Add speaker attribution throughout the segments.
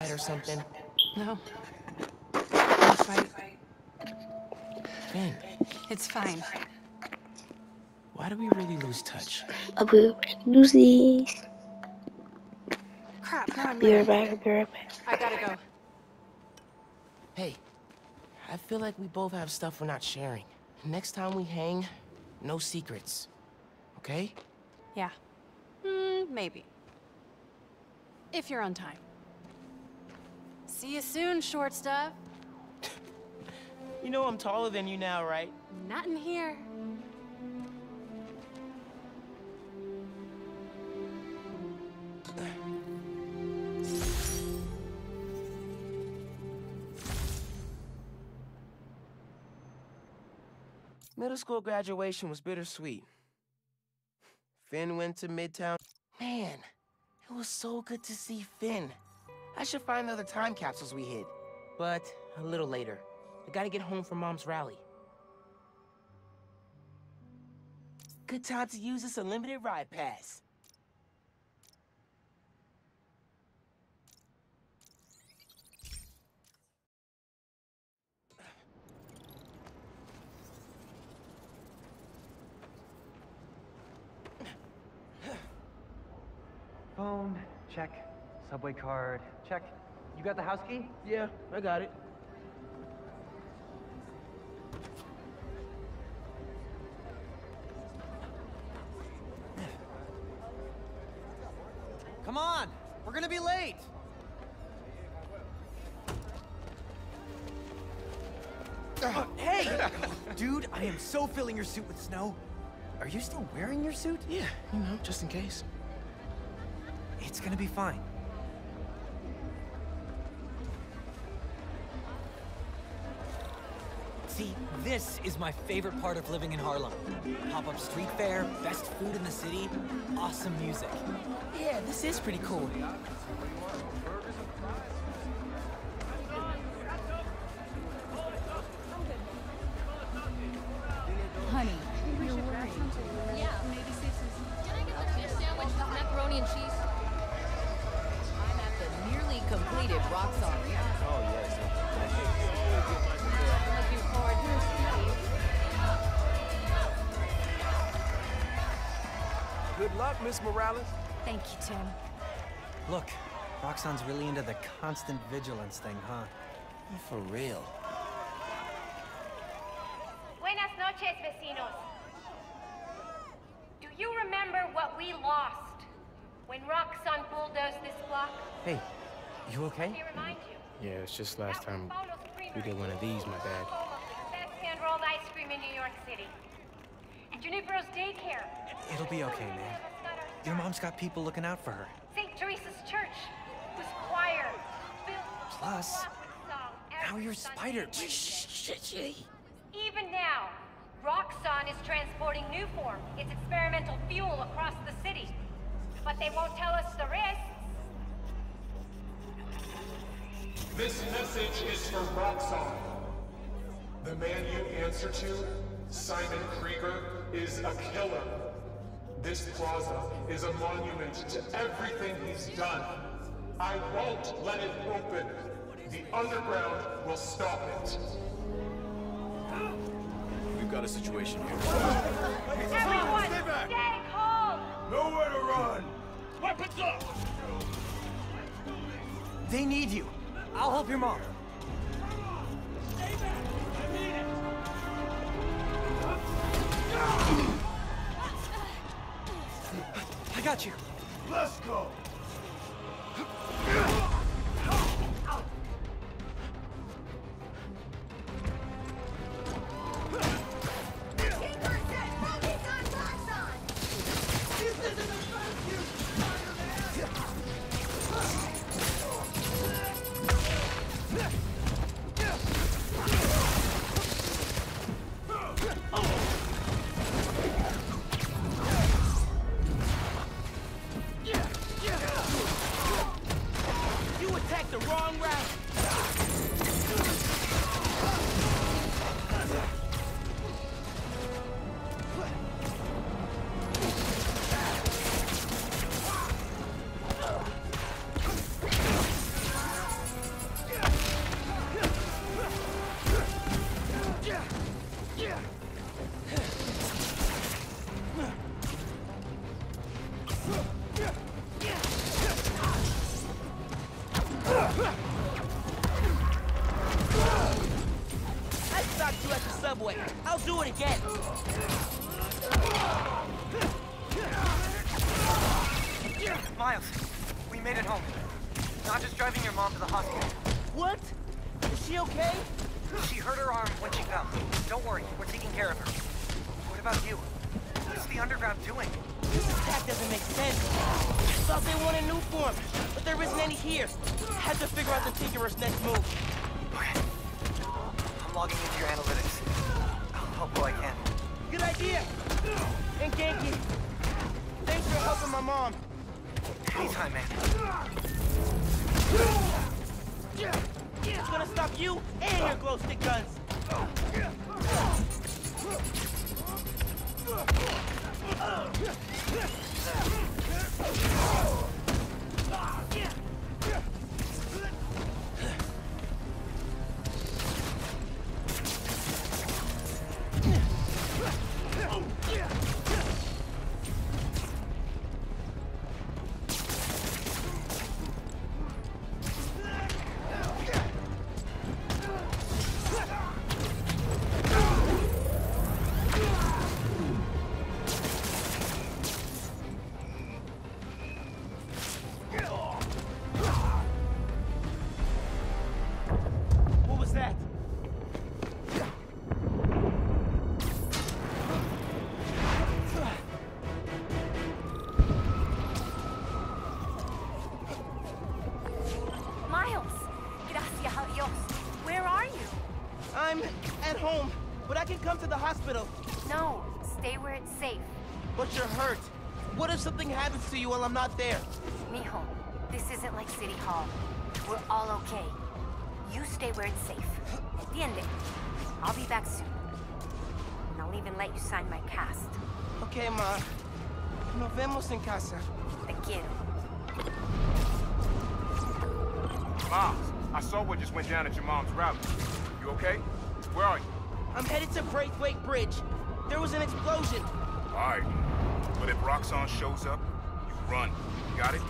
Speaker 1: or something?
Speaker 2: No. I'll fight.
Speaker 1: Phin,
Speaker 2: It's fine.
Speaker 1: why do we really lose touch?
Speaker 3: I will lose these.
Speaker 2: Crap, now I'm
Speaker 3: Be right back. I'll be right back.
Speaker 2: I gotta go.
Speaker 1: Hey, I feel like we both have stuff we're not sharing. Next time we hang, no secrets. Okay?
Speaker 2: Yeah. Hmm, maybe. If you're on time. See you soon, short stuff.
Speaker 1: You know I'm taller than you now, right?
Speaker 2: Not in here.
Speaker 1: Middle school graduation was bittersweet. Phin went to Midtown. Man, it was so good to see Phin. I should find the other time capsules we hid. But a little later. I gotta get home for Mom's rally. Good time to use this unlimited ride pass.
Speaker 4: Phone, check. Subway card, check. You got the house key?
Speaker 1: Yeah, I got it.
Speaker 4: Come on! We're gonna be late! Uh, hey! Dude, I am so filling your suit with snow. Are you still wearing your suit?
Speaker 1: Yeah, you know, just in case.
Speaker 4: It's gonna be fine. See, this is my favorite part of living in Harlem. Pop-up street fair, best food in the city, awesome music.
Speaker 1: Yeah, this is pretty cool.
Speaker 5: Miss Morales.
Speaker 2: Thank you, Tim.
Speaker 4: Look, Roxxon's really into the constant vigilance thing, huh?
Speaker 1: For real.
Speaker 6: Buenas noches, vecinos. Do you remember what we lost when Roxanne bulldozed this block?
Speaker 4: Hey, you
Speaker 6: Let
Speaker 4: okay?
Speaker 6: me remind you.
Speaker 1: Yeah, it's just last time we did one of these, my bad.
Speaker 6: home of the best hand-rolled ice cream in New York City. And Junipero's daycare.
Speaker 4: It'll be okay, man. Your mom's got people looking out for her.
Speaker 6: St. Teresa's Church, whose choir built
Speaker 4: Plus, now
Speaker 6: every
Speaker 4: you're
Speaker 6: Sunday.
Speaker 4: Spider.
Speaker 6: Even now, Roxxon is transporting new form, its experimental fuel, across the city. But they won't tell us the risks.
Speaker 7: This message is for Roxxon. The man you answer to, Simon Krieger, is a killer. This plaza is a monument to everything he's done. I won't let it open. The underground will stop it.
Speaker 5: We've got a situation here.
Speaker 6: Everyone, stay back. stay calm!
Speaker 5: Nowhere to run! Weapons up!
Speaker 4: They need you. I'll help your mom. Stay back! I got you.
Speaker 5: Let's go!
Speaker 1: You and your glow stick guns. What at home, but I can come to the hospital.
Speaker 8: No, stay where it's safe.
Speaker 1: But you're hurt. What if something happens to you while I'm not there?
Speaker 8: Mijo, this isn't like City Hall. We're all okay. You stay where it's safe. Entiende? I'll be back soon. And I'll even let you sign my cast.
Speaker 1: Okay, ma. Nos vemos en casa.
Speaker 8: Te quiero.
Speaker 5: Mom, I saw what just went down at your mom's rally. You okay? Where are you?
Speaker 1: I'm headed to Braithwaite Bridge. There was an explosion.
Speaker 5: Alright. But if Roxxon shows up, you run. Got it?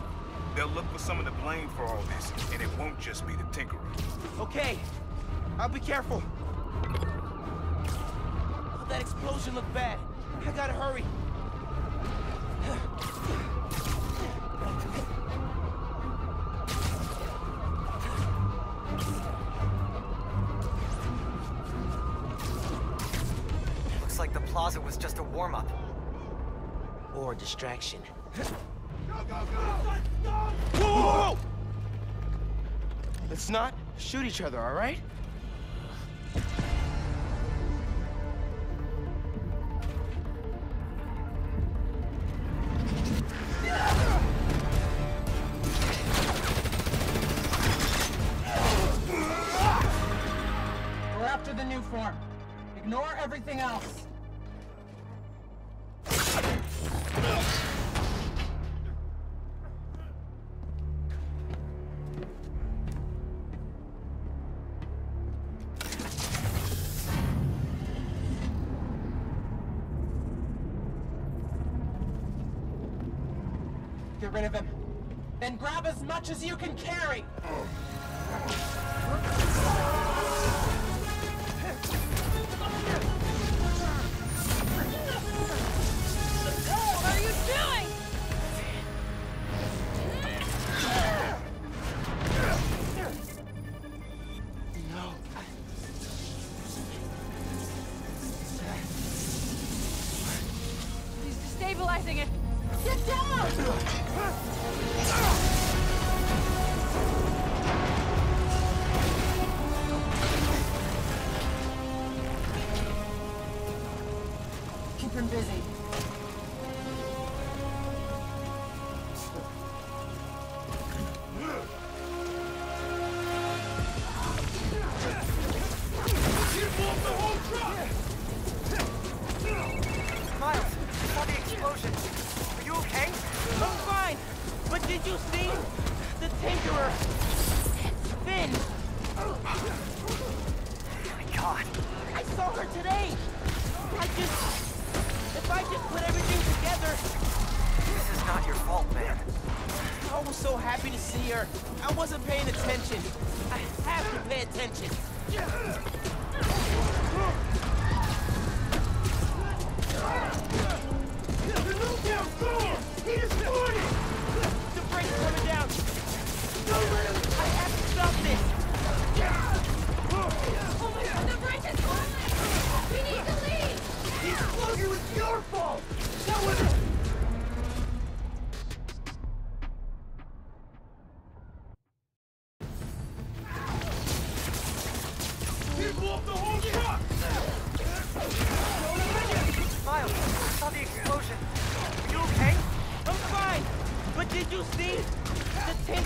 Speaker 5: They'll look for some of the blame for all this, and it won't just be the Tinkerer.
Speaker 1: Okay. I'll be careful. Oh, that explosion looked bad. I gotta hurry.
Speaker 4: Plaza was just a warm-up.
Speaker 1: Or a distraction. Whoa, whoa, whoa! Let's not shoot each other, all right?
Speaker 2: Much as you can carry.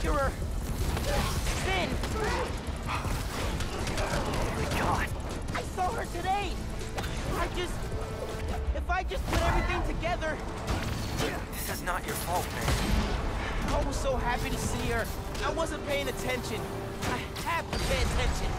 Speaker 1: Sin!
Speaker 9: Oh my god!
Speaker 10: I saw
Speaker 1: her today! I just... If I just put everything together...
Speaker 10: This is not your fault, man.
Speaker 1: I was so happy to see her. I wasn't paying attention. I have to pay attention.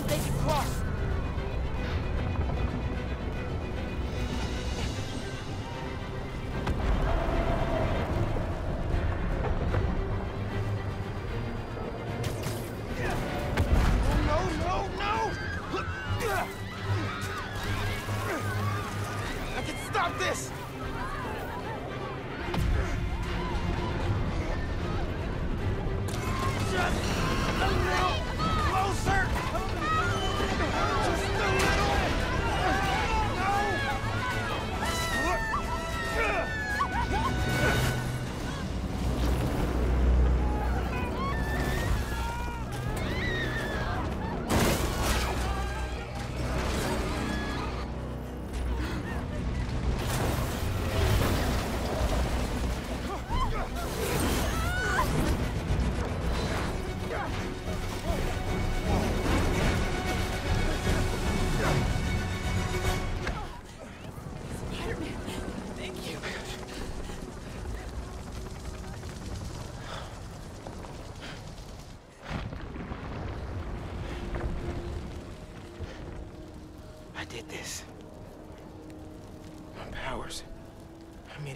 Speaker 1: They can cross.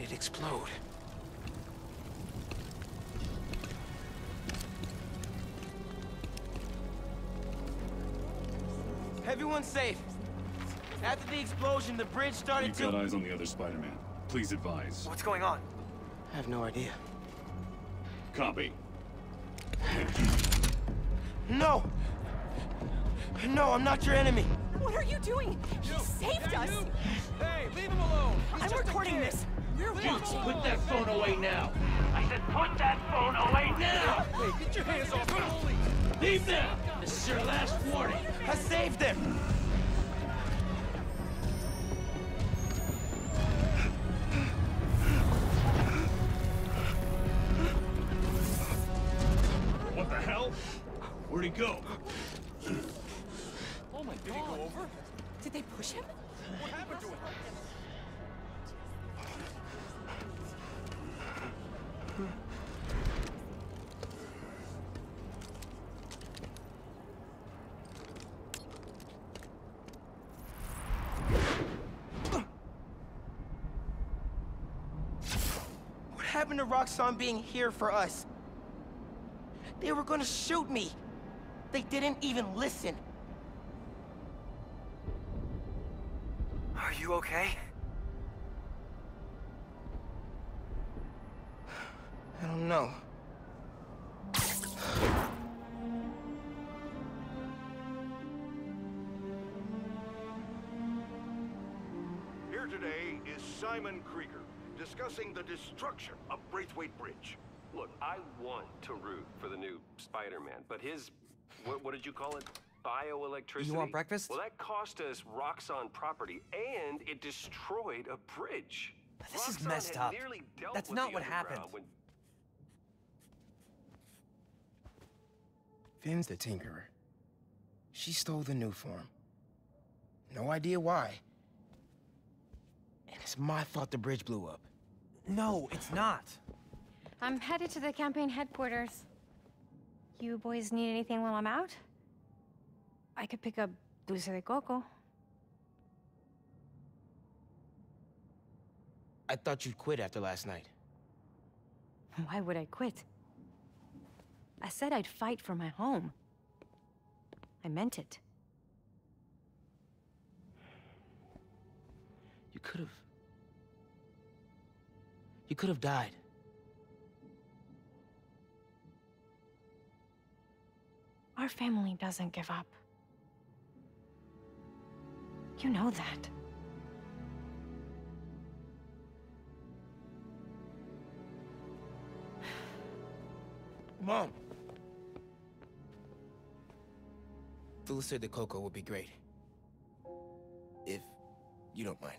Speaker 1: It explode. Everyone's safe. After the explosion, the bridge started
Speaker 5: You've
Speaker 1: to...
Speaker 5: got eyes on the other Spider-Man. Please advise.
Speaker 11: What's going on?
Speaker 1: I have no idea.
Speaker 5: Copy.
Speaker 1: No! No, I'm not your enemy.
Speaker 2: What are you doing? He saved us!
Speaker 12: Hey, leave him alone!
Speaker 2: I'm recording this! Watching!
Speaker 13: Put that phone away now. I said put that phone away now.
Speaker 12: Hey, get your hands off him!
Speaker 13: Leave now. This is your last warning.
Speaker 1: I saved them!
Speaker 5: What the hell? Where'd he go?
Speaker 12: Oh my god! Did he go over?
Speaker 2: Did they push him?
Speaker 12: Happened to
Speaker 1: Roxxon being here for us? They were gonna shoot me. They didn't even listen.
Speaker 11: Are you okay?
Speaker 1: I don't know.
Speaker 14: Here today is Simon Krieger, discussing the destruction of Braithwaite Bridge.
Speaker 15: Look, I want to root for the new Spider-Man, but his, what, what did you call it? Bioelectricity?
Speaker 4: You want breakfast?
Speaker 15: Well, that cost us Roxxon property, and it destroyed a bridge.
Speaker 4: This is messed up.
Speaker 15: nearly dealt
Speaker 4: That's
Speaker 15: with
Speaker 4: not
Speaker 15: the
Speaker 4: what happened.
Speaker 15: When...
Speaker 1: Phin's the Tinkerer. She stole the Nuform. No idea why. And it's my fault the bridge blew up.
Speaker 4: No, it's not.
Speaker 16: I'm headed to the campaign headquarters. You boys need anything while I'm out? I could pick up dulce de coco.
Speaker 1: I thought you'd quit after last night.
Speaker 16: Why would I quit? I said I'd fight for my home. I meant it.
Speaker 1: You could have. You could have died.
Speaker 16: Our family doesn't give up. You know that.
Speaker 1: Mom! Dulce de coco would be great. If you don't mind.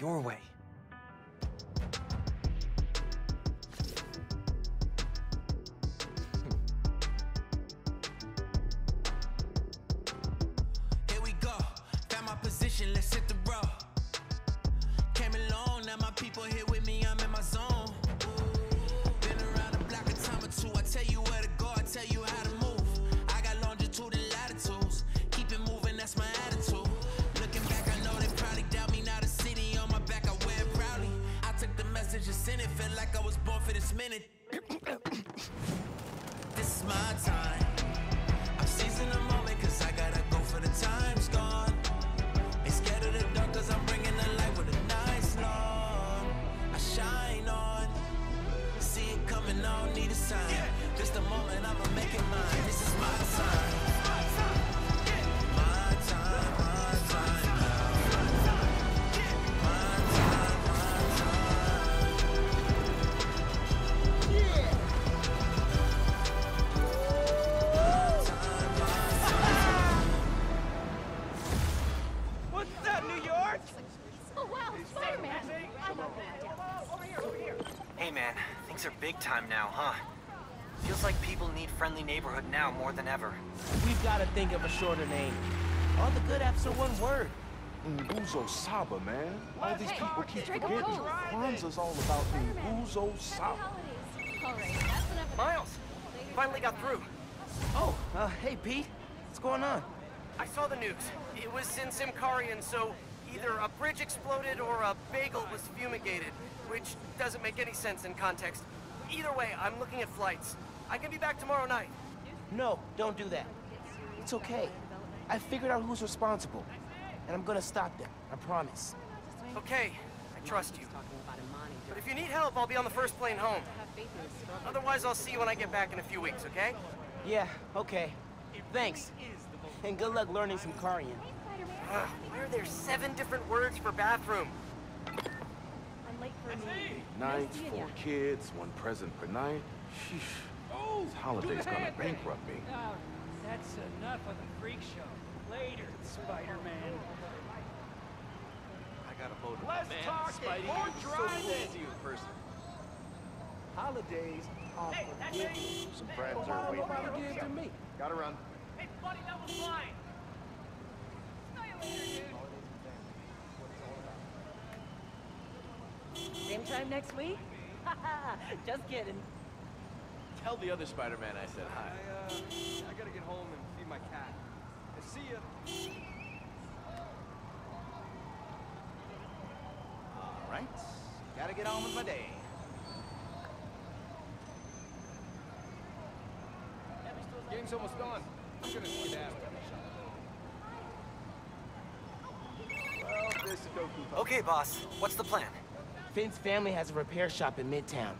Speaker 17: Your way.
Speaker 4: Coming, I don't need a sign. Just a moment, I'ma make it mine. This is. My time,
Speaker 1: think of a shorter name. All the good apps are one word.
Speaker 12: Nguzo Saba, man. All these people keep forgetting.
Speaker 2: Cove.
Speaker 12: Kwanzaa's all about Nguzo Saba.
Speaker 2: Alright, that's.
Speaker 10: Miles! Finally got through.
Speaker 1: Oh, uh, hey, Pete. What's going on?
Speaker 10: I saw the news. It was in Symkarian, so either a bridge exploded or a bagel was fumigated, which doesn't make any sense in context. Either way, I'm looking at flights. I can be back tomorrow night.
Speaker 1: No, don't do that. It's okay. I figured out who's responsible, and I'm gonna stop them. I promise.
Speaker 10: Okay, I trust you. But if you need help, I'll be on the first plane home. Otherwise, I'll see you when I get back in a few weeks, okay?
Speaker 1: Yeah, okay. Thanks. And good luck learning Symkarian.
Speaker 10: Ugh, why are there seven different words for bathroom?
Speaker 2: I'm late for a meeting.
Speaker 12: Nights, four kids, one present per night. Sheesh. This holiday's gonna bankrupt me.
Speaker 14: That's enough of the freak show. Later, Spider-Man.
Speaker 18: I got a load of
Speaker 14: Less
Speaker 18: man,
Speaker 14: talking,
Speaker 18: Spidey.
Speaker 14: more
Speaker 18: It's so cool
Speaker 14: driving.
Speaker 18: to see you in person.
Speaker 14: Holidays are for good.
Speaker 18: Some friends are waiting for you.
Speaker 14: to me.
Speaker 18: Gotta run.
Speaker 19: Hey, buddy, that was mine.
Speaker 9: Same time next week? Just kidding.
Speaker 18: Tell the other Spider-Man I said hi.
Speaker 20: I, uh, I gotta get home and feed my cat. I see ya.
Speaker 18: All right. Gotta get on with my day.
Speaker 20: Game's almost done. I'm gonna skedaddle.
Speaker 18: Well, this Sudoku
Speaker 10: Okay, boss. What's the plan?
Speaker 1: Phin's family has a repair shop in Midtown.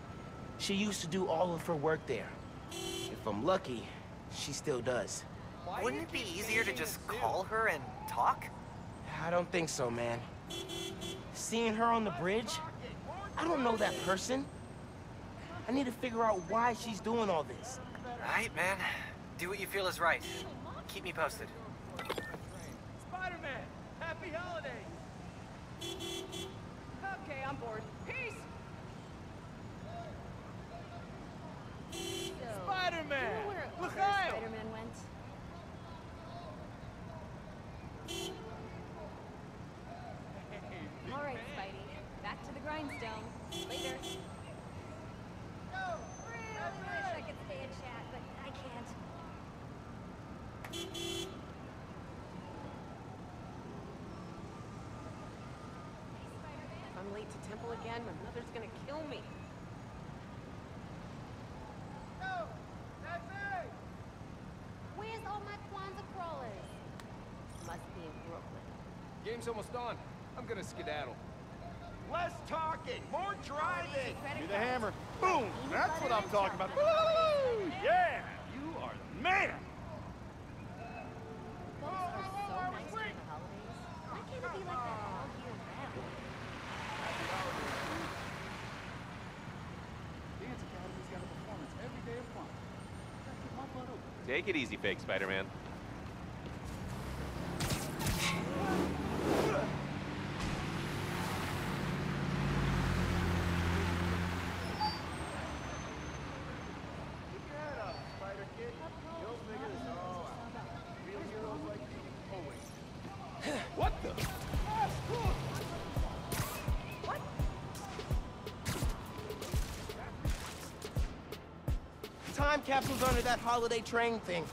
Speaker 1: She used to do all of her work there. If I'm lucky, she still does.
Speaker 10: Wouldn't it be easier to just call her and talk?
Speaker 1: I don't think so, man. Seeing her on the bridge? I don't know that person. I need to figure out why she's doing all this.
Speaker 10: All right, man. Do what you feel is right. Keep me posted.
Speaker 14: Spider-Man, happy holidays. Okay, I'm bored. Peace. Spider-Man. Look
Speaker 2: Spider-Man went. Alright, Spidey. Back to the grindstone. Later. I wish I could stay and chat, but I can't.
Speaker 9: If I'm late to temple again, my mother's gonna kill me.
Speaker 2: Where's all my Kwanzaa crawlers?
Speaker 9: Must be in Brooklyn.
Speaker 20: Game's almost on. I'm gonna skedaddle.
Speaker 14: Less talking, more driving.
Speaker 18: Give me the hammer. Boom! That's what I'm talking about. Woo! Yeah! You are the man!
Speaker 2: Folks are so nice during the holidays. Why can't it be like that all year round?
Speaker 21: Dance Academy's got a performance every day of fun. Let's get my butt over.
Speaker 18: Take it easy, fake Spider-Man.
Speaker 1: Under that holiday train thing.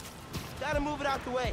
Speaker 1: Gotta move it out the way.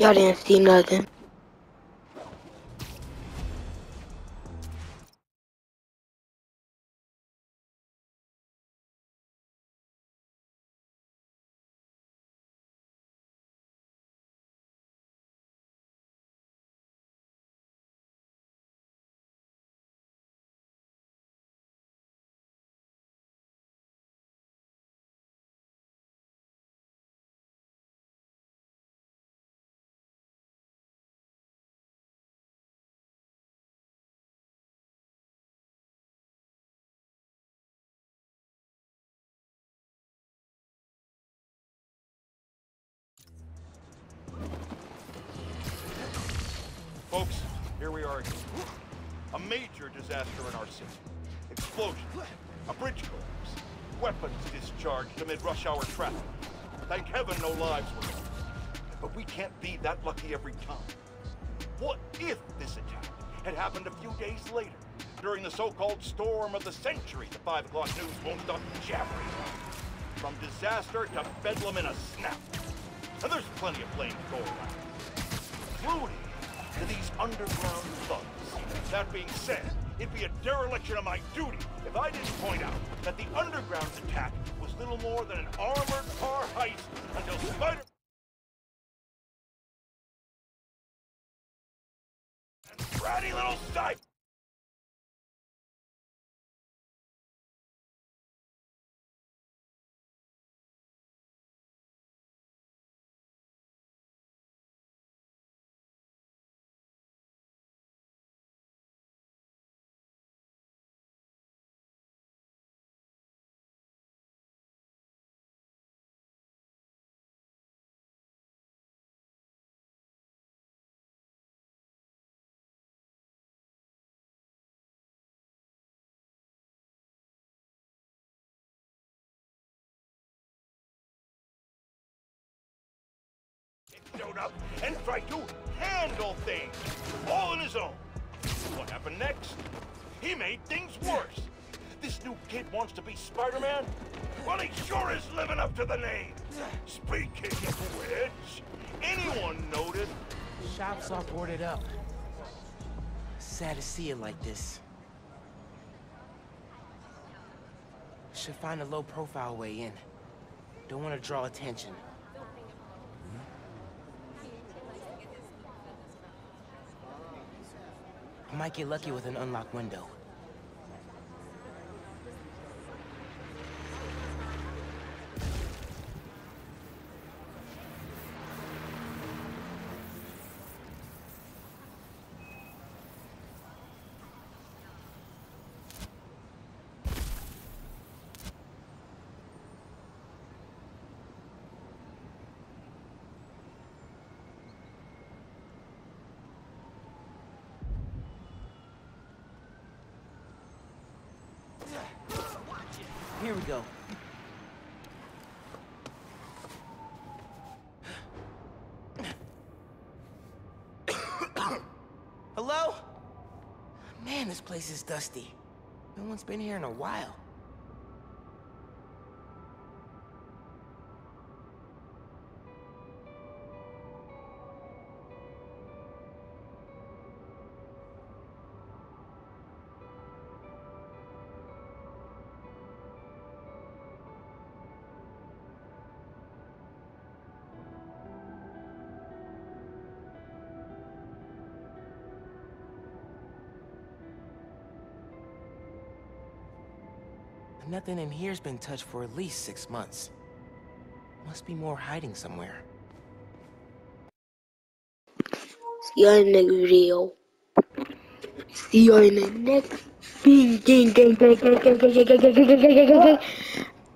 Speaker 3: Y'all didn't see nothing.
Speaker 14: Folks, here we are again. A major disaster in our city. Explosion. A bridge collapse. Weapons discharged amid rush hour traffic. Thank heaven no lives were lost. But we can't be that lucky every time. What if this attack had happened a few days later, during the so-called storm of the century the 5 o'clock news won't stop jabbering? From disaster to bedlam in a snap. And there's plenty of blame to go around. Including to these underground thugs. That being said, it'd be a dereliction of my duty if I didn't point out that the underground's attack was little more than an armored car heist until Spider... And bratty little snipe! Showed up and tried to handle things, all on his own. What happened next? He made things worse. This new kid wants to be Spider-Man? Well, he sure is living up to the name. Speaking of which, anyone notice?
Speaker 1: Shop's all boarded up. Sad to see it like this. Should find a low-profile way in. Don't want to draw attention. I might get lucky with an unlocked window. Here we go. Hello? Man, this place is dusty. No one's been here in a while. Nothing in here's been touched for at least six months. Must be more hiding somewhere.
Speaker 3: See you in the next video. See you in the next video.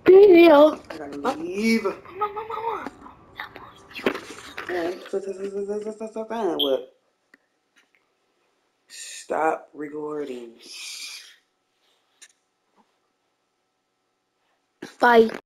Speaker 3: Video.
Speaker 22: I gotta leave. What? Stop recording.
Speaker 3: Bye.